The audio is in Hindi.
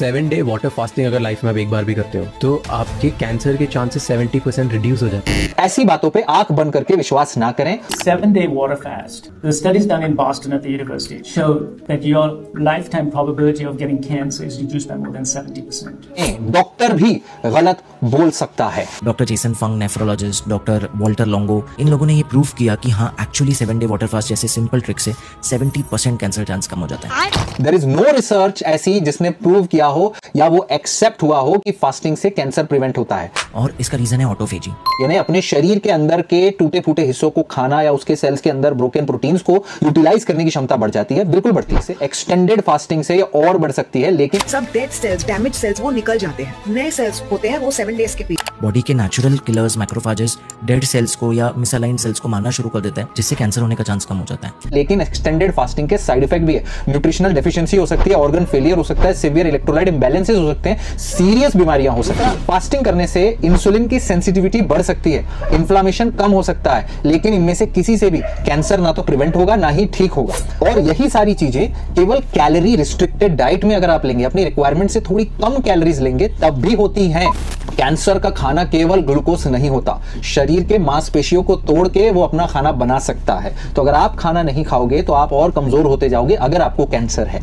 सेवन डे वाटर फास्टिंग अगर लाइफ में आप एक बार भी करते हो तो आपके कैंसर के चांसेस सेवेंटी परसेंट रिड्यूस हो जाते हैं ऐसी बातों पे आँख बंद करके विश्वास ना करें seven day water fast. The studies done in Boston at the university show that your lifetime probability of getting cancer is reduced by more than 70%. Doctor भी गलत बोल सकता है doctor Jason Fung nephrologist doctor Walter Longo इन लोगों ने ये प्रूव किया कि हाँ actually seven day water fast जैसे सिंपल ट्रिक से 70 परसेंट कैंसर चांस कम हो जाता है देर इज़ नो रिसर्च ऐसी जिसने प्रूव किया हो या वो एक्सेप्ट हुआ हो कि फास्टिंग से कैंसर प्रिवेंट होता है। और इसका रीजन है ऑटोफेजी यानी अपने शरीर के अंदर के टूटे फूटे हिस्सों को खाना या उसके सेल्स के अंदर ब्रोकन प्रोटीन्स को यूटिलाइज करने की क्षमता बढ़ जाती है बिल्कुल बढ़ती है। एक्सटेंडेड फास्टिंग से और बढ़ सकती है लेकिन सब डेड सेल्स डैमेज सेल्स वो निकल जाते हैं। नए सेल्स होते हैं वो सेवन डेज़ के पीछे। बॉडी के natural killers macrophages dead cells को या मिसअलाइन सेल्स को मारना शुरू कर देते हैं, जिससे कैंसर होने का चांस कम हो जाता है। लेकिन एक्सटेंडेड फास्टिंग के साइड इफ़ेक्ट भी है। न्यूट्रिशनल डेफिशिएंसी हो सकती है ऑर्गन फेलियर हो सकता है सिवियर इलेक्ट्रोलाइट इंबैलेंसेस हो सकते हैं सीरियस बीमारियाँ हो सकती हैं। फास्टिंग करने से इंसुलिन की सेंसिटिविटी बढ़ सकती है इन्फ्लामेशन कम हो सकता है, लेकिन इनमें से किसी से भी कैंसर ना तो प्रिवेंट होगा, ना ही ठीक होगा। और यही सारी चीज़ें केवल कैलोरी रिस्ट्रिक्टेड डाइट में अगर आप लेंगे, अपनी रिक्वायरमेंट से थोड़ी कम कैलोरीज लेंगे, तब भी होती हैं। कैंसर का खाना केवल ग्लूकोज नहीं होता। शरीर के मांसपेशियों को तोड़ के वो अपना खाना बना सकता है। तो अगर आप खाना नहीं खाओगे तो आप और कमज़ोर होते जाओगे, अगर आपको कैंसर है।